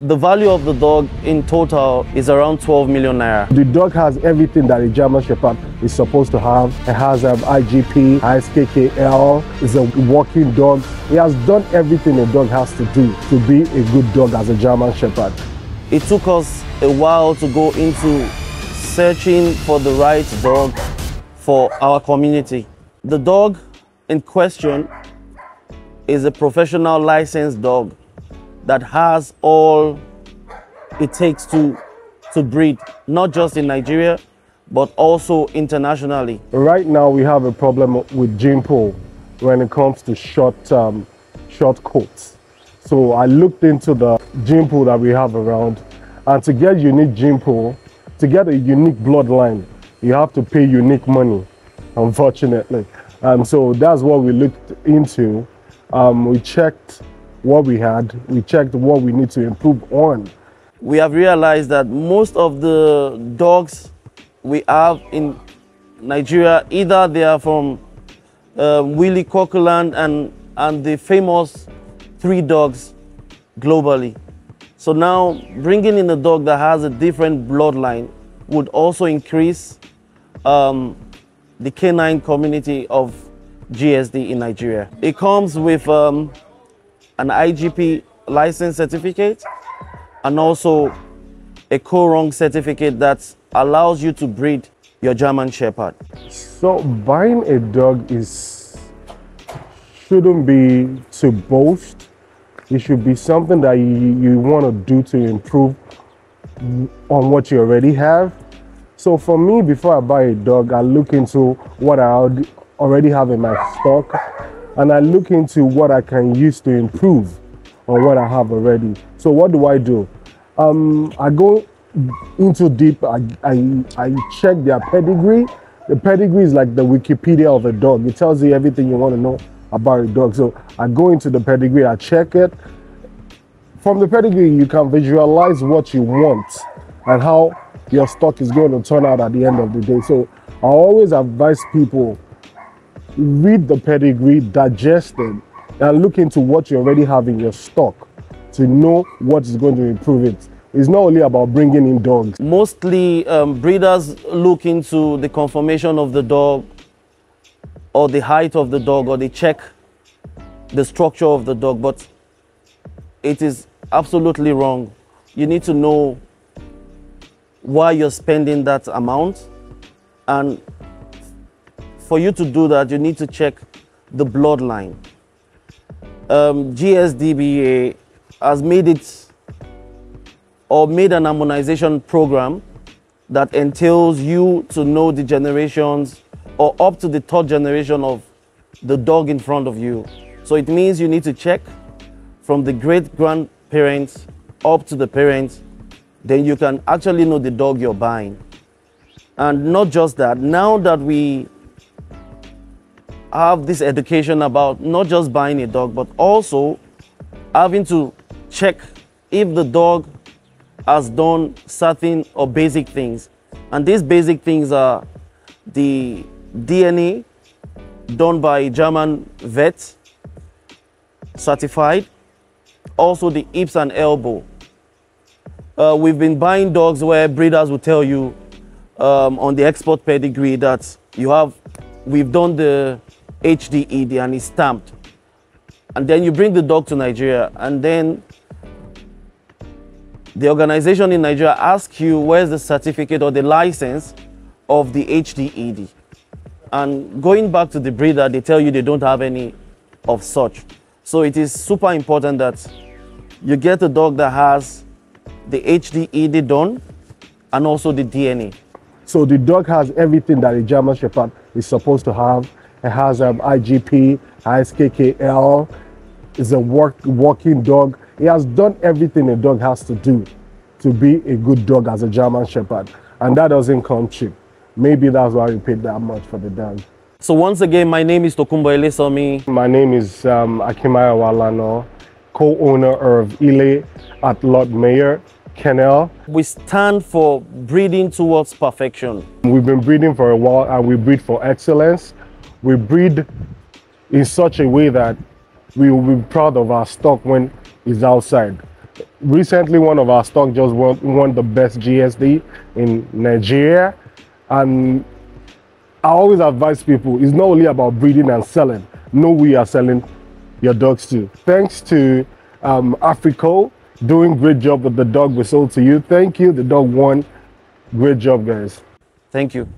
The value of the dog in total is around 12 million naira. The dog has everything that a German Shepherd is supposed to have. It has um, IGP, ISKKL, it's a walking dog. He has done everything a dog has to do to be a good dog as a German Shepherd. It took us a while to go into searching for the right dog for our community. The dog in question is a professional licensed dog that has all it takes to to breed, not just in Nigeria, but also internationally. Right now, we have a problem with gene pool when it comes to short um, short coats. So I looked into the gene pool that we have around, and to get unique gene pool, to get a unique bloodline, you have to pay unique money, unfortunately. And so that's what we looked into. Um, we checked what we had, we checked what we need to improve on. We have realized that most of the dogs we have in Nigeria, either they are from uh, Willie Coqueland and, and the famous three dogs globally. So now bringing in a dog that has a different bloodline would also increase um, the canine community of GSD in Nigeria. It comes with um, an IGP license certificate and also a co certificate that allows you to breed your German Shepherd. So buying a dog is shouldn't be to boast. It should be something that you, you want to do to improve on what you already have. So for me, before I buy a dog, I look into what I already have in my stock and I look into what I can use to improve on what I have already. So what do I do? Um, I go into deep, I, I, I check their pedigree. The pedigree is like the Wikipedia of a dog. It tells you everything you want to know about a dog. So I go into the pedigree, I check it. From the pedigree, you can visualize what you want and how your stock is going to turn out at the end of the day. So I always advise people read the pedigree, digest them, and look into what you already have in your stock to know what is going to improve it. It's not only about bringing in dogs. Mostly um, breeders look into the conformation of the dog or the height of the dog or they check the structure of the dog, but it is absolutely wrong. You need to know why you're spending that amount and for you to do that, you need to check the bloodline. Um, GSDBA has made it or made an harmonization program that entails you to know the generations or up to the third generation of the dog in front of you. So it means you need to check from the great grandparents up to the parents, then you can actually know the dog you're buying. And not just that, now that we have this education about not just buying a dog, but also having to check if the dog has done certain or basic things. And these basic things are the DNA done by German vet, certified, also the hips and elbow. Uh, we've been buying dogs where breeders will tell you um, on the export pedigree that you have, we've done the HDED and it's stamped. And then you bring the dog to Nigeria and then the organization in Nigeria asks you where's the certificate or the license of the HDED. And going back to the breeder, they tell you they don't have any of such. So it is super important that you get a dog that has the HDED done and also the DNA. So the dog has everything that a German Shepherd is supposed to have it has um, IGP, ISKKL. It's a work, walking dog. He has done everything a dog has to do to be a good dog as a German Shepherd. And that doesn't come cheap. Maybe that's why we paid that much for the dog. So once again, my name is Tokumbo Elesomi. My name is um, Akimaya Walano, co-owner of Ile at Lord Mayor, Kennel. We stand for breeding towards perfection. We've been breeding for a while and we breed for excellence we breed in such a way that we will be proud of our stock when it's outside. recently one of our stock just won, won the best GSD in Nigeria. And I always advise people it's not only about breeding and selling. No, we are selling your dogs too. Thanks to um, Africo doing great job with the dog we sold to you. Thank you. The dog won. Great job, guys. Thank you.